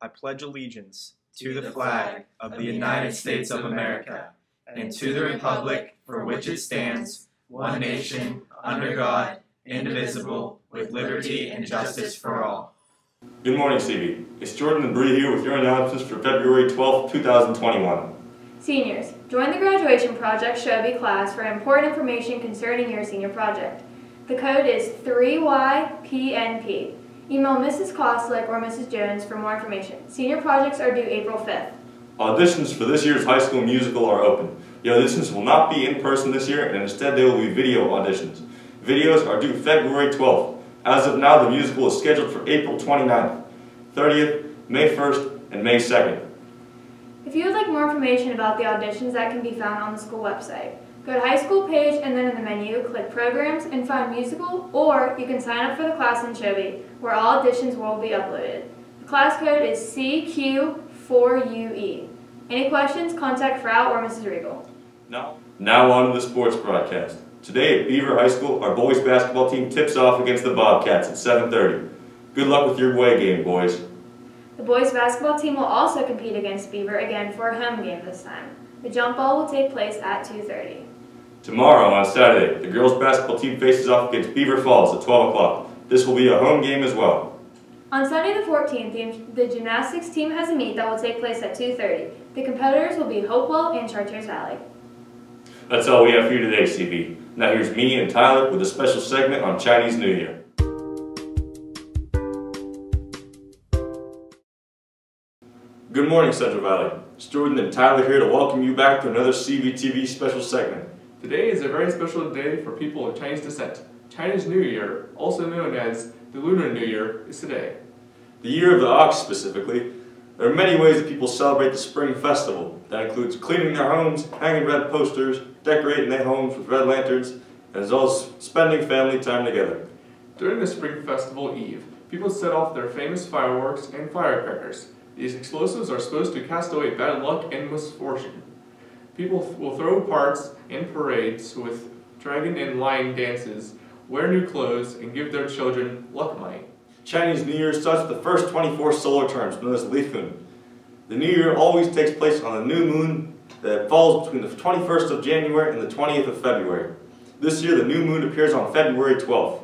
I pledge allegiance to the flag of the United States of America and to the republic for which it stands, one nation, under God, indivisible, with liberty and justice for all. Good morning, CB. It's Jordan and Bree here with your announcements for February 12, 2021. Seniors, join the Graduation Project Shobi class for important information concerning your senior project. The code is 3YPNP. Email Mrs. Koslick or Mrs. Jones for more information. Senior projects are due April 5th. Auditions for this year's high school musical are open. The auditions will not be in person this year, and instead they will be video auditions. Videos are due February 12th. As of now, the musical is scheduled for April 29th, 30th, May 1st, and May 2nd. If you would like more information about the auditions, that can be found on the school website. Go to high school page and then in the menu, click programs and find musical, or you can sign up for the class in Shobi, where all auditions will be uploaded. The class code is CQ4UE. Any questions, contact Frau or Mrs. Regal. Now, now on to the sports broadcast. Today at Beaver High School, our boys basketball team tips off against the Bobcats at 7.30. Good luck with your away game, boys. The boys basketball team will also compete against Beaver again for a home game this time. The jump ball will take place at 2.30. Tomorrow, on Saturday, the girls basketball team faces off against Beaver Falls at 12 o'clock. This will be a home game as well. On Sunday the 14th, the, the gymnastics team has a meet that will take place at 2.30. The competitors will be Hopewell and Chartiers Valley. That's all we have for you today, CB. Now here's me and Tyler with a special segment on Chinese New Year. Good morning, Central Valley. Jordan and Tyler here to welcome you back to another CVTV special segment. Today is a very special day for people of Chinese descent. Chinese New Year, also known as the Lunar New Year, is today. The year of the ox specifically, there are many ways that people celebrate the Spring Festival. That includes cleaning their homes, hanging red posters, decorating their homes with red lanterns, and as well as spending family time together. During the Spring Festival Eve, people set off their famous fireworks and firecrackers. These explosives are supposed to cast away bad luck and misfortune. People will throw parts and parades with dragon and lion dances, wear new clothes, and give their children luck money. Chinese New Year starts with the first 24 solar terms, known as Lichun. The New Year always takes place on a new moon that falls between the 21st of January and the 20th of February. This year, the new moon appears on February 12th.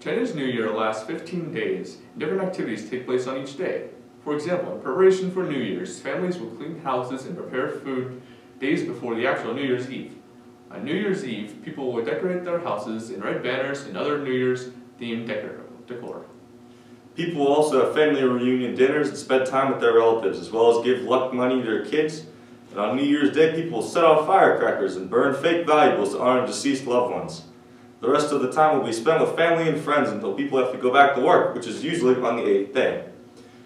Chinese New Year lasts 15 days. and Different activities take place on each day. For example, in preparation for New Year's, families will clean houses and prepare food days before the actual New Year's Eve. On New Year's Eve, people will decorate their houses in red banners and other New Year's themed decor. People will also have family reunion dinners and spend time with their relatives, as well as give luck money to their kids. And on New Year's Day, people will set off firecrackers and burn fake valuables to honor deceased loved ones. The rest of the time will be spent with family and friends until people have to go back to work, which is usually on the eighth day.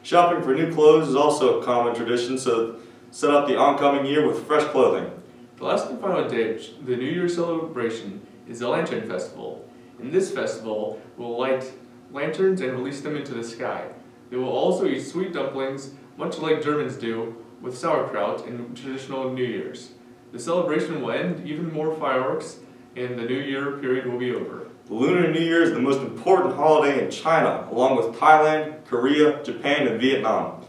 Shopping for new clothes is also a common tradition, so set up the oncoming year with fresh clothing. The last and final day of the New Year celebration is the Lantern Festival. In this festival, we'll light lanterns and release them into the sky. They will also eat sweet dumplings, much like Germans do, with sauerkraut in traditional New Year's. The celebration will end, even more fireworks, and the New Year period will be over. The Lunar New Year is the most important holiday in China, along with Thailand, Korea, Japan, and Vietnam.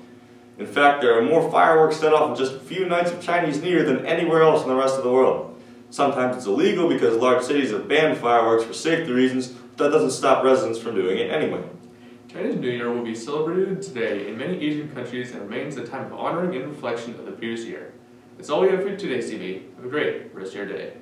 In fact, there are more fireworks set off in just a few nights of Chinese New Year than anywhere else in the rest of the world. Sometimes it's illegal because large cities have banned fireworks for safety reasons, but that doesn't stop residents from doing it anyway. Chinese New Year will be celebrated today in many Asian countries and remains a time of honoring and reflection of the previous year. That's all we have for today, CB. Have a great rest of your day.